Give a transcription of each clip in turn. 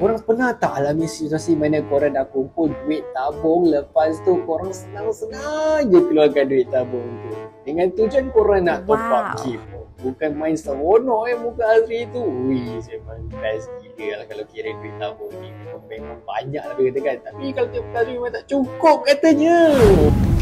Korang pernah tak alami situasi mana korang dah kumpul duit tabung lepas tu korang senang-senang je keluarkan duit tabung tu. Dengan tujuan korang nak top up Wow. game. Bukan main seronok eh muka Azri tu. Ui, memang best gila lah kalau kira duit tabung ni. Memang banyak lah dia katakan. Tapi kalau tiap Azri memang tak cukup katanya.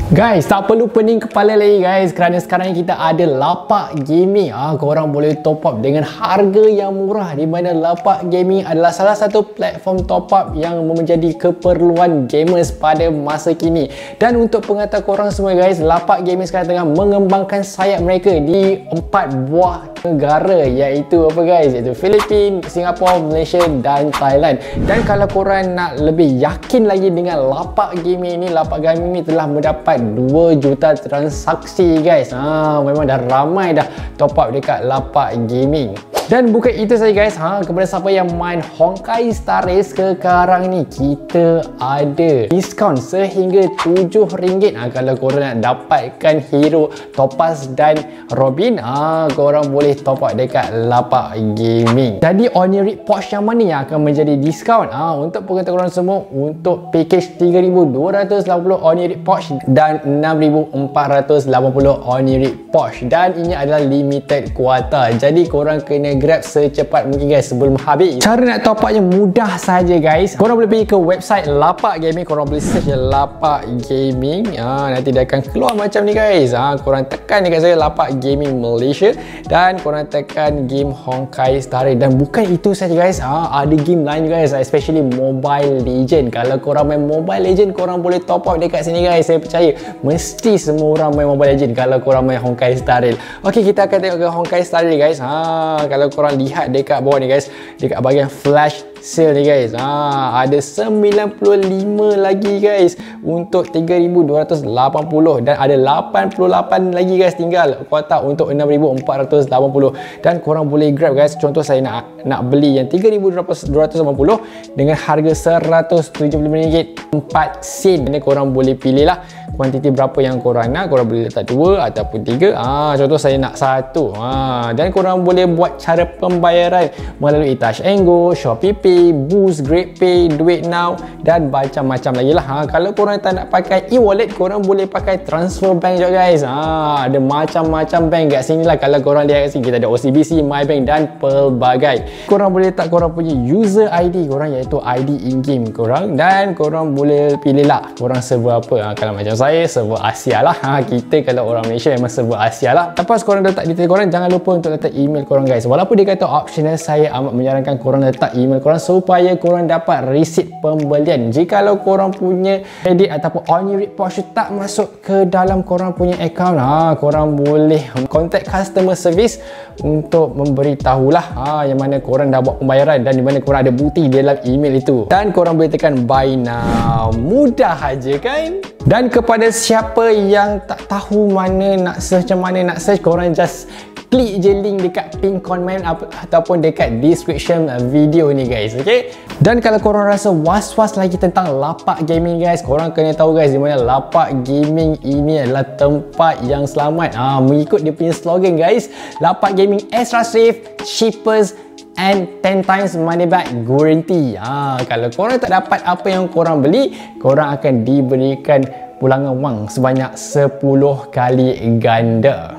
Guys, tak perlu pening kepala lagi guys kerana sekarang kita ada Lapak Gaming. Ah, korang boleh top up dengan harga yang murah di mana Lapak Gaming adalah salah satu platform top up yang menjadi keperluan gamers pada masa kini. Dan untuk pengetahuan korang semua guys, Lapak Gaming sekarang tengah mengembangkan sayap mereka di empat buah negara iaitu apa guys? Iaitu Filipina, Singapura, Malaysia dan Thailand. Dan kalau korang nak lebih yakin lagi dengan Lapak Gaming ni, Lapak Gaming ni telah mendapat 2 juta transaksi guys. Ha, memang dah ramai dah top up dekat Lapak Gaming. Dan bukan itu saja guys, ha, kepada siapa yang main Honkai Star Race sekarang ni, kita ada diskaun sehingga RM7 ha, kalau korang nak dapatkan hero Topaz dan Robin, ha, korang boleh top up dekat Lapak Gaming. Jadi Onirik Porsche yang mana yang akan menjadi diskaun? Ha, untuk pengetahuan korang semua, untuk package 3280 Onirik Porsche dan 6480 Onirik Porsche dan ini adalah limited kuota. Jadi korang kena grab secepat mungkin guys sebelum habis. Cara nak top upnya mudah saja guys. Korang boleh pergi ke website Lapak Gaming, korang boleh search je Lapak Gaming. Ha, nanti dia akan keluar macam ni guys. Ha, korang tekan dekat saya Lapak Gaming Malaysia dan korang tekan game Honkai Star Race dan bukan itu saja guys. Ha, ada game lain guys especially Mobile Legend. Kalau korang main Mobile Legend korang boleh top up dekat sini guys. Saya percaya mesti semua orang main Mobile Legend kalau korang main Honkai Star Rail. Okey, kita akan tengok ke Honkai Star Rail guys. Ha, kalau korang lihat dekat bawah ni guys, dekat bahagian flash sale ni guys. Ha, ada 95 lagi guys untuk 3280 dan ada 88 lagi guys tinggal kuota untuk 6480 dan korang boleh grab guys. Contoh saya nak nak beli yang 3280 dengan harga RM175 4 sen. Ini korang boleh pilih lah kuantiti berapa yang korang nak. Korang boleh letak dua ataupun tiga. Ah, contoh saya nak satu. Ah, dan korang boleh buat cara pembayaran melalui Touch Go, Shopee Pay, Boost, GrabPay, Duit Now dan macam-macam lagi lah. Ha, kalau korang tak nak pakai e-wallet, korang boleh pakai transfer bank juga guys. Ha, ada macam-macam bank kat sini lah. Kalau korang lihat kat sini, kita ada OCBC, MyBank dan pelbagai. Korang boleh letak korang punya user ID korang iaitu ID in-game korang dan korang boleh pilih lah korang server apa. Ha, kalau macam saya, server Asia lah. Ha, kita kalau orang Malaysia memang server Asia lah. Lepas korang letak detail korang, jangan lupa untuk letak email korang guys. Walaupun dia kata optional, saya amat menyarankan korang letak email korang supaya korang dapat resit pembelian. Jikalau korang punya credit ataupun on report tak masuk ke dalam korang punya account, ha, korang boleh contact customer service untuk memberitahulah ha, yang mana korang dah buat pembayaran dan di mana korang ada bukti dalam email itu. Dan korang boleh tekan buy now. Mudah aja kan? Dan kepada siapa yang tak tahu mana nak search macam mana nak search, korang just klik je link dekat pin comment ataupun dekat description uh, video ni guys okay dan kalau korang rasa was-was lagi tentang lapak gaming guys korang kena tahu guys di mana lapak gaming ini adalah tempat yang selamat. Ha, mengikut dia punya slogan guys lapak gaming extra safe cheapest and 10 times money back guarantee. Ha, kalau korang tak dapat apa yang korang beli korang akan diberikan pulangan wang sebanyak 10 kali ganda